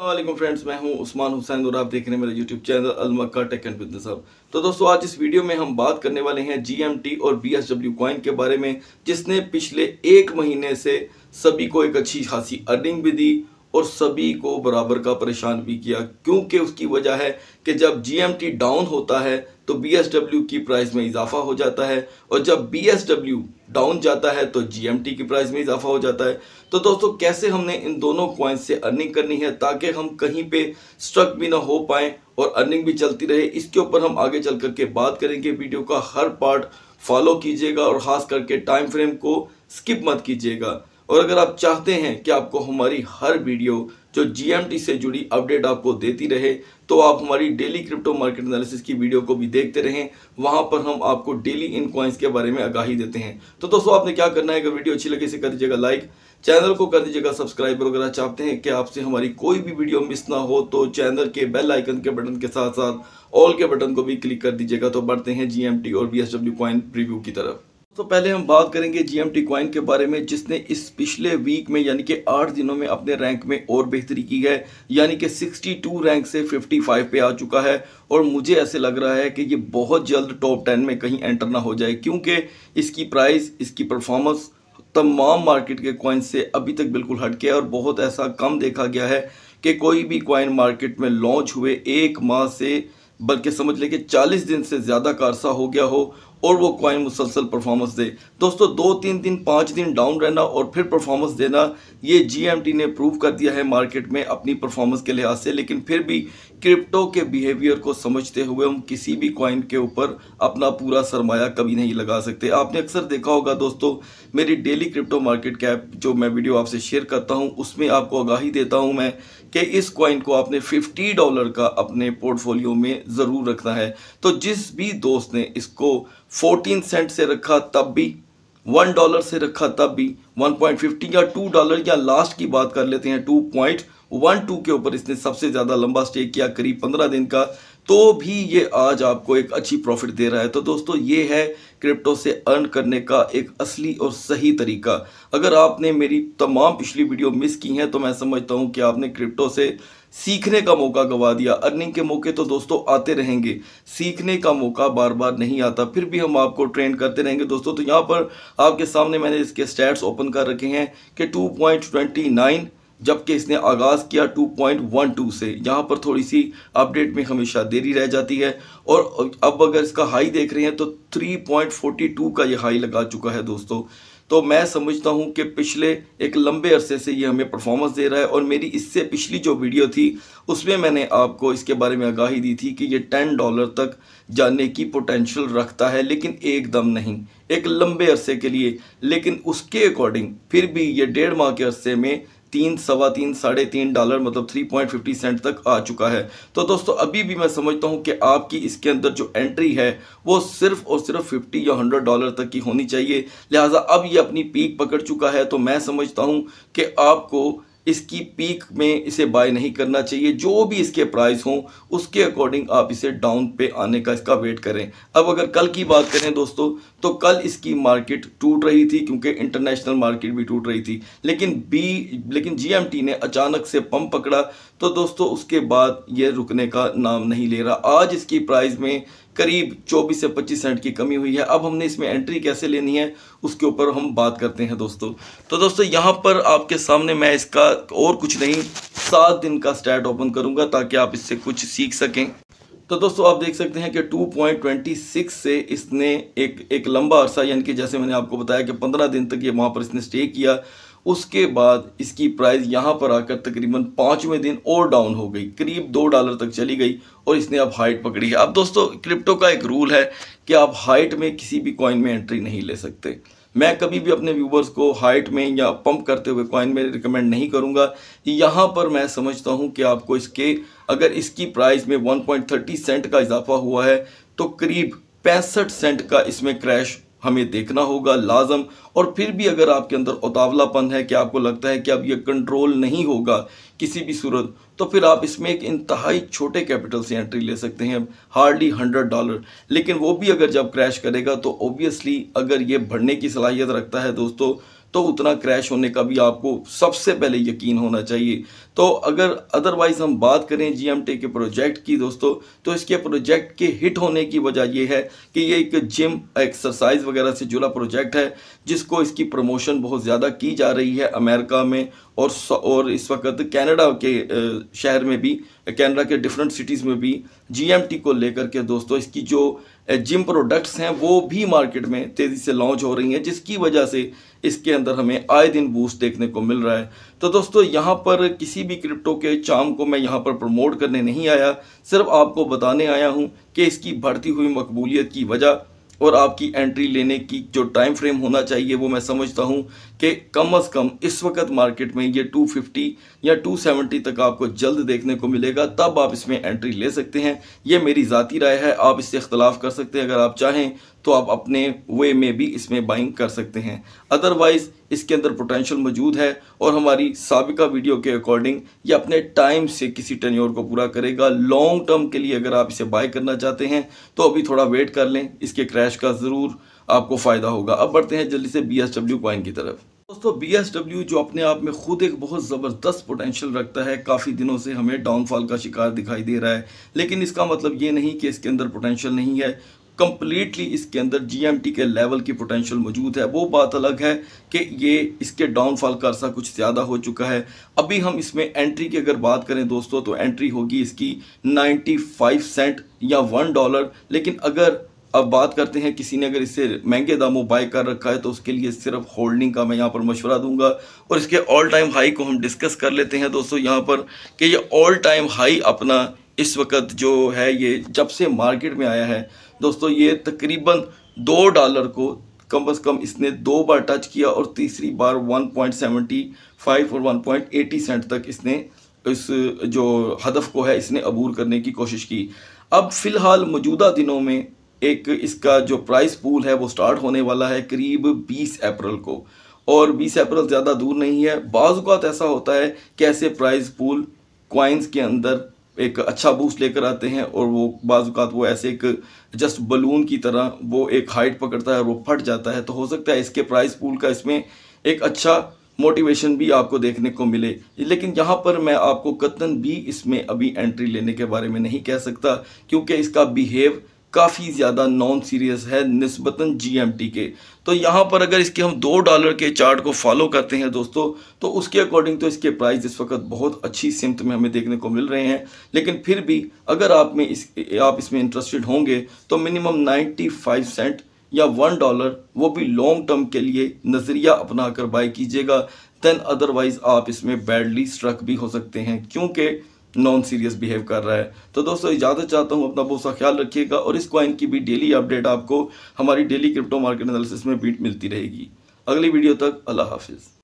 वालेकुम फ्रेंड्स, मैं हूँ उस्मान हुसैन और आप देख रहे हैं मेरा यूट्यूब चैनल अलमक्का टेक एंड बिज़नेस हब। तो दोस्तों, आज इस वीडियो में हम बात करने वाले हैं जीएमटी और बीएसडब्ल्यू कॉइन के बारे में, जिसने पिछले एक महीने से सभी को एक अच्छी खासी अर्निंग भी दी और सभी को बराबर का परेशान भी किया, क्योंकि उसकी वजह है कि जब जीएमटी डाउन होता है तो बीएसडब्ल्यू की प्राइस में इजाफा हो जाता है, और जब बीएसडब्ल्यू डाउन जाता है तो जीएमटी की प्राइस में इजाफा हो जाता है। तो दोस्तों, कैसे हमने इन दोनों कॉइन्स से अर्निंग करनी है, ताकि हम कहीं पे स्ट्रक भी ना हो पाए और अर्निंग भी चलती रहे? इसके ऊपर हम आगे चल करके बात करेंगे। वीडियो का हर पार्ट फॉलो कीजिएगा और खास करके टाइम फ्रेम को स्किप मत कीजिएगा। और अगर आप चाहते हैं कि आपको हमारी हर वीडियो जो जीएमटी से जुड़ी अपडेट आपको देती रहे तो आप हमारी डेली क्रिप्टो मार्केट एनालिसिस की वीडियो को भी देखते रहें। वहाँ पर हम आपको डेली इन कॉइन्स के बारे में आगाही देते हैं। तो दोस्तों, आपने क्या करना है? अगर वीडियो अच्छी लगे, इसे कर दीजिएगा लाइक चैनल को कर दीजिएगा सब्सक्राइब और अगर चाहते हैं कि आपसे हमारी कोई भी वीडियो मिस ना हो तो चैनल के बेल आइकन के बटन के साथ साथ ऑल के बटन को भी क्लिक कर दीजिएगा। तो बढ़ते हैं जीएमटी और बीएसडब्ल्यू कॉइन प्रीव्यू की तरफ़। तो पहले हम बात करेंगे जीएमटी कॉइन के बारे में, जिसने इस पिछले वीक में, यानी कि आठ दिनों में अपने रैंक में और बेहतरी की है। यानी कि 62 रैंक से 55 पे आ चुका है। और मुझे ऐसे लग रहा है कि ये बहुत जल्द टॉप टेन में कहीं एंटर ना हो जाए, क्योंकि इसकी प्राइस इसकी परफॉर्मेंस तमाम मार्केट के कॉइन से अभी तक बिल्कुल हटके है। और बहुत ऐसा कम देखा गया है कि कोई भी कॉइन मार्केट में लॉन्च हुए एक माह से, बल्कि समझ लें कि 40 दिन से ज़्यादा का हो गया हो और वो कॉइन मुसलसल परफॉर्मेंस दे। दोस्तों, दो तीन दिन, पाँच दिन डाउन रहना और फिर परफॉर्मेंस देना, ये जीएमटी ने प्रूव कर दिया है मार्केट में अपनी परफॉर्मेंस के लिहाज से। लेकिन फिर भी क्रिप्टो के बिहेवियर को समझते हुए हम किसी भी कॉइन के ऊपर अपना पूरा सरमाया कभी नहीं लगा सकते। आपने अक्सर देखा होगा दोस्तों, मेरी डेली क्रिप्टो मार्केट कैप जो मैं वीडियो आपसे शेयर करता हूँ, उसमें आपको आगाही देता हूँ मैं कि इस कॉइन को आपने 50 डॉलर का अपने पोर्टफोलियो में ज़रूर रखना है। तो जिस भी दोस्त ने इसको 14 सेंट से रखा तब भी, वन डॉलर से रखा तब भी 1.50 या टू डॉलर या लास्ट की बात कर लेते हैं, टू पॉइंट वन टू के ऊपर इसने सबसे ज़्यादा लंबा स्टे किया, करीब पंद्रह दिन का तो भी ये आज आपको एक अच्छी प्रॉफिट दे रहा है। तो दोस्तों, ये है क्रिप्टो से अर्न करने का एक असली और सही तरीका। अगर आपने मेरी तमाम पिछली वीडियो मिस की हैं तो मैं समझता हूँ कि आपने क्रिप्टो से सीखने का मौका गवा दिया। अर्निंग के मौके तो दोस्तों आते रहेंगे। सीखने का मौका बार बार नहीं आता। फिर भी हम आपको ट्रेन करते रहेंगे। दोस्तों तो यहाँ पर आपके सामने मैंने इसके स्टैट्स ओपन कर रखे हैं कि 2.29 जबकि इसने आगाज़ किया 2.12 से। यहाँ पर थोड़ी सी अपडेट में हमेशा देरी रह जाती है और अब अगर इसका हाई देख रहे हैं तो 3.42 का ये हाई लगा चुका है दोस्तों। तो मैं समझता हूँ कि पिछले एक लंबे अरसे से ये हमें परफॉर्मेंस दे रहा है और मेरी इससे पिछली जो वीडियो थी, उसमें मैंने आपको इसके बारे में आगाही दी थी कि ये टेन डॉलर तक जाने की पोटेंशियल रखता है, लेकिन एकदम नहीं। एक लंबे अरसे के लिए, लेकिन उसके अकॉर्डिंग फिर भी ये डेढ़ माह के अरसे में तीन, सवा तीन, साढ़े तीन डॉलर मतलब थ्री पॉइंट फिफ्टी सेंट तक आ चुका है। तो दोस्तों, अभी भी मैं समझता हूँ कि आपकी इसके अंदर जो एंट्री है, वो सिर्फ़ और सिर्फ़ फिफ्टी या हंड्रेड डॉलर तक की होनी चाहिए। लिहाजा अब ये अपनी पीक पकड़ चुका है तो मैं समझता हूँ कि आपको इसकी पीक में इसे बाय नहीं करना चाहिए। जो भी इसके प्राइस हों, उसके अकॉर्डिंग आप इसे डाउन पे आने का इसका वेट करें। अब अगर कल की बात करें दोस्तों तो कल इसकी मार्केट टूट रही थी, क्योंकि इंटरनेशनल मार्केट भी टूट रही थी। लेकिन बी लेकिन जीएमटी ने अचानक से पंप पकड़ा तो दोस्तों उसके बाद ये रुकने का नाम नहीं ले रहा। आज इसकी प्राइस में करीब 24 से 25 सेंट की कमी हुई है। अब हमने इसमें एंट्री कैसे लेनी है, उसके ऊपर हम बात करते हैं दोस्तों। तो दोस्तों, यहाँ पर आपके सामने मैं इसका और कुछ नहीं, सात दिन का स्टैट ओपन करूँगा ताकि आप इससे कुछ सीख सकें। तो दोस्तों, आप देख सकते हैं कि 2.26 से इसने एक एक लंबा अरसा, यानी कि जैसे मैंने आपको बताया कि 15 दिन तक ये वहाँ पर इसने स्टे किया। उसके बाद इसकी प्राइस यहाँ पर आकर तकरीबन पाँचवें दिन और डाउन हो गई, करीब दो डॉलर तक चली गई और इसने अब हाइट पकड़ी है। अब दोस्तों क्रिप्टो का एक रूल है कि आप हाइट में किसी भी कॉइन में एंट्री नहीं ले सकते। मैं कभी भी अपने व्यूवर्स को हाइट में या पंप करते हुए कॉइन में रिकमेंड नहीं करूँगा। यहाँ पर मैं समझता हूँ कि आपको इसके, अगर इसकी प्राइस में 1.30 सेंट का इजाफा हुआ है तो करीब पैंसठ सेंट का इसमें क्रैश हमें देखना होगा लाजम। और फिर भी अगर आपके अंदर उतावलापन है कि आपको लगता है कि अब यह कंट्रोल नहीं होगा किसी भी सूरत तो फिर आप इसमें एक इंतहाई छोटे कैपिटल से एंट्री ले सकते हैं हार्डली हंड्रेड डॉलर लेकिन वो भी अगर जब क्रैश करेगा तो ऑब्वियसली अगर ये बढ़ने की सलाहियत रखता है दोस्तों तो उतना क्रैश होने का भी आपको सबसे पहले यकीन होना चाहिए। तो अगर अदरवाइज़ हम बात करें जीएमटी के प्रोजेक्ट की दोस्तों तो इसके प्रोजेक्ट के हिट होने की वजह यह है कि ये एक जिम एक्सरसाइज वगैरह से जुड़ा प्रोजेक्ट है, जिसको इसकी प्रमोशन बहुत ज़्यादा की जा रही है अमेरिका में और और इस वक्त कनाडा के शहर में भी कनाडा के डिफरेंट सिटीज़ में भी जीएमटी को लेकर के दोस्तों इसकी जो जिम प्रोडक्ट्स हैं, वो भी मार्केट में तेज़ी से लॉन्च हो रही हैं, जिसकी वजह से इसके अंदर हमें आए दिन बूस्ट देखने को मिल रहा है। तो दोस्तों, यहाँ पर किसी भी क्रिप्टो के चाम को मैं यहाँ पर प्रमोट करने नहीं आया। सिर्फ़ आपको बताने आया हूँ कि इसकी बढ़ती हुई मकबूलियत की वजह और आपकी एंट्री लेने की जो टाइम फ्रेम होना चाहिए, वो मैं समझता हूँ कि कम अज़ कम इस वक्त मार्केट में ये 250 या 270 तक आपको जल्द देखने को मिलेगा। तब आप इसमें एंट्री ले सकते हैं। ये मेरी ज़ाती राय है, आप इससे इख्तलाफ कर सकते हैं। अगर आप चाहें तो आप अपने वे में भी इसमें बाइंग कर सकते हैं। अदरवाइज़ इसके अंदर पोटेंशियल मौजूद है और हमारी सबका वीडियो के अकॉर्डिंग ये अपने टाइम से किसी टेन्योर को पूरा करेगा। लॉन्ग टर्म के लिए अगर आप इसे बाय करना चाहते हैं तो अभी थोड़ा वेट कर लें। इसके क्रैश का ज़रूर आपको फ़ायदा होगा। अब बढ़ते हैं जल्दी से बी एस डब्ल्यू कॉइन की तरफ़। दोस्तों बी एस डब्ल्यू जो अपने आप में खुद एक बहुत ज़बरदस्त पोटेंशियल रखता है, काफ़ी दिनों से हमें डाउनफॉल का शिकार दिखाई दे रहा है। लेकिन इसका मतलब ये नहीं कि इसके अंदर पोटेंशियल नहीं है। कम्प्लीटली इसके अंदर जीएमटी के लेवल की पोटेंशियल मौजूद है। वो बात अलग है कि ये इसके डाउनफॉल का अरसा कुछ ज़्यादा हो चुका है। अभी हम इसमें एंट्री की अगर बात करें दोस्तों तो एंट्री होगी इसकी 95 सेंट या वन डॉलर लेकिन अगर अब बात करते हैं, किसी ने अगर इसे महँगे दामों बाय कर रखा है तो उसके लिए सिर्फ़ होल्डिंग का मैं यहाँ पर मशवरा दूँगा। और इसके ऑल टाइम हाई को हम डिस्कस कर लेते हैं दोस्तों यहाँ पर कि ये ऑल टाइम हाई अपना इस वक्त जो है ये जब से मार्केट में आया है, दोस्तों ये तकरीबन दो डॉलर को कम अज़ कम इसने दो बार टच किया और तीसरी बार 1.75 और 1.80 सेंट तक इसने इस जो हदफ को है, इसने अबूर करने की कोशिश की। अब फ़िलहाल मौजूदा दिनों में एक इसका जो प्राइस पूल है वो स्टार्ट होने वाला है करीब 20 अप्रैल को। और 20 अप्रैल ज़्यादा दूर नहीं है। बाज़ात ऐसा होता है कि ऐसे प्राइस पूल क्वाइंस के अंदर एक अच्छा बूस्ट लेकर आते हैं और वो बाज़ात वो ऐसे एक जस्ट बलून की तरह वो एक हाइट पकड़ता है वो फट जाता है। तो हो सकता है इसके प्राइस पूल का इसमें एक अच्छा मोटिवेशन भी आपको देखने को मिले। लेकिन यहाँ पर मैं आपको कतन भी इसमें अभी एंट्री लेने के बारे में नहीं कह सकता, क्योंकि इसका बिहेव काफ़ी ज़्यादा नॉन सीरियस है नस्बता जीएमटी के। तो यहाँ पर अगर इसके हम दो डॉलर के चार्ट को फॉलो करते हैं दोस्तों तो उसके अकॉर्डिंग तो इसके प्राइस इस वक्त बहुत अच्छी सिमत में हमें देखने को मिल रहे हैं। लेकिन फिर भी अगर आप में इस, आप इसमें इंटरेस्टेड होंगे तो मिनिमम 95 सेंट या वन डॉलर वो भी लॉन्ग टर्म के लिए नज़रिया अपना कर बाय कीजिएगा। देन अदरवाइज़ आप इसमें बैडली स्ट्रक भी हो सकते हैं। क्योंकि नॉन सीरियस बिहेव कर रहा है। तो दोस्तों, इजाज़त चाहता हूँ, अपना बहुत सा ख्याल रखिएगा और इस कॉइन की भी डेली अपडेट आपको हमारी डेली क्रिप्टो मार्केट एनालिसिस में बीट मिलती रहेगी। अगली वीडियो तक, अल्लाह हाफिज़।